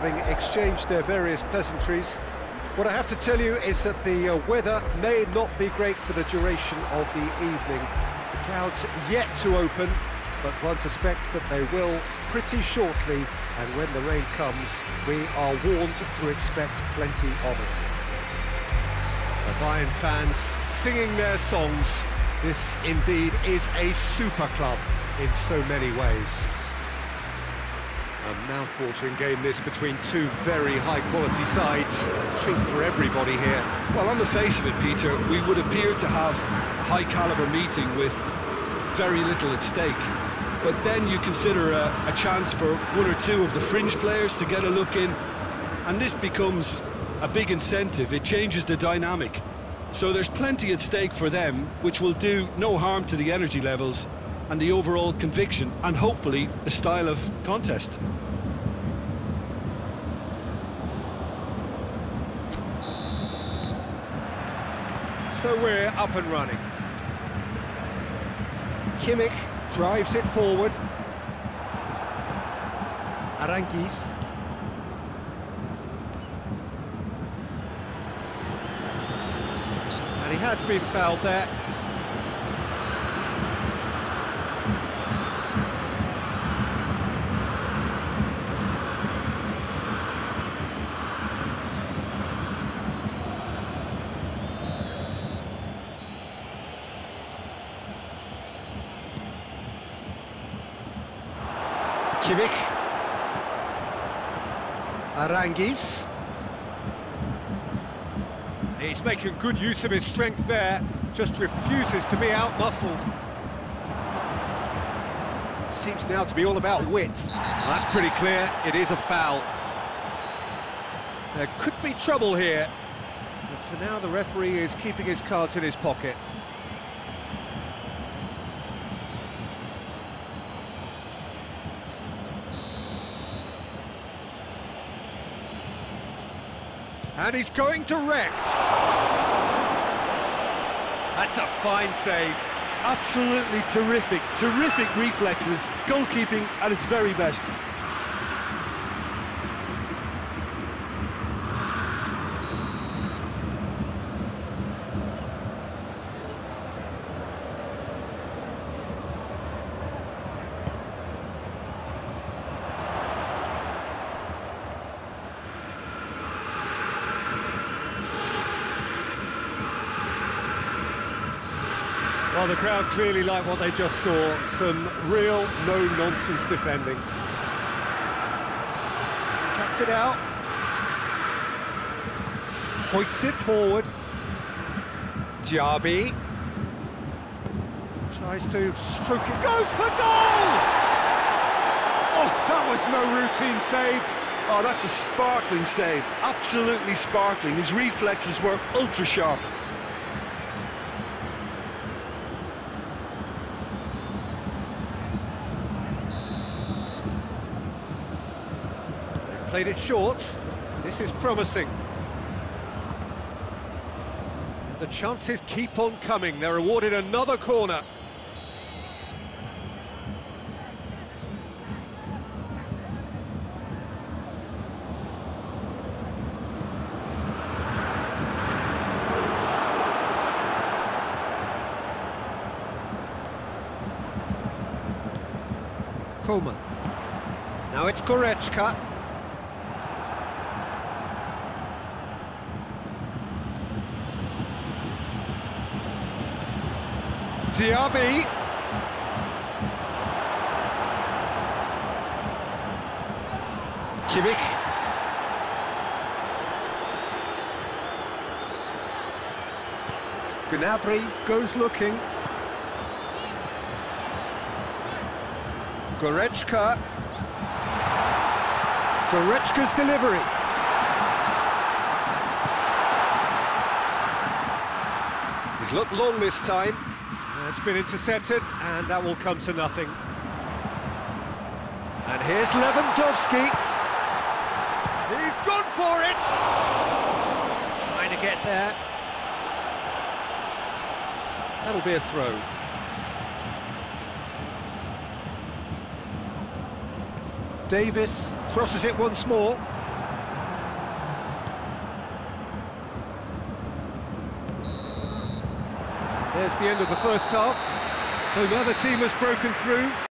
having exchanged their various pleasantries. What I have to tell you is that the uh, weather may not be great for the duration of the evening. The clouds yet to open, but one suspects that they will pretty shortly, and when the rain comes, we are warned to expect plenty of it. The Bayern fans singing their songs. This indeed is a super club in so many ways. A mouth-watering game this between two very high-quality sides. A treat for everybody here. Well, on the face of it, Peter, we would appear to have a high-caliber meeting with very little at stake. But then you consider a, a chance for one or two of the fringe players to get a look in, and this becomes a big incentive. It changes the dynamic. So there's plenty at stake for them, which will do no harm to the energy levels and the overall conviction, and hopefully the style of contest. So we're up and running. Kimmich drives it forward. Aranguiz. And he has been fouled there. Kimmich. Aranguiz. He's making good use of his strength there, just refuses to be outmuscled. Seems now to be all about width. That's pretty clear, it is a foul. There could be trouble here, but for now the referee is keeping his cards in his pocket. And he's going to Rex. That's a fine save. Absolutely terrific, terrific reflexes, goalkeeping at its very best. Well, the crowd clearly like what they just saw. Some real no-nonsense defending. Cuts it out. Hoists it forward. Diaby. Tries to stroke it. Goes for goal! Oh, that was no routine save. Oh, that's a sparkling save. Absolutely sparkling. His reflexes were ultra played it short. This is promising. The chances keep on coming. They're awarded another corner. Now it's Goretzka. Diaby. Kimmich. Gnabry goes looking. Goretzka. Goretzka's delivery. He's looked long this time. It's been intercepted, and that will come to nothing. And here's Lewandowski. He's gone for it! Trying to get there. That'll be a throw. Davies crosses it once more. There's the end of the first half. So now the team has broken through.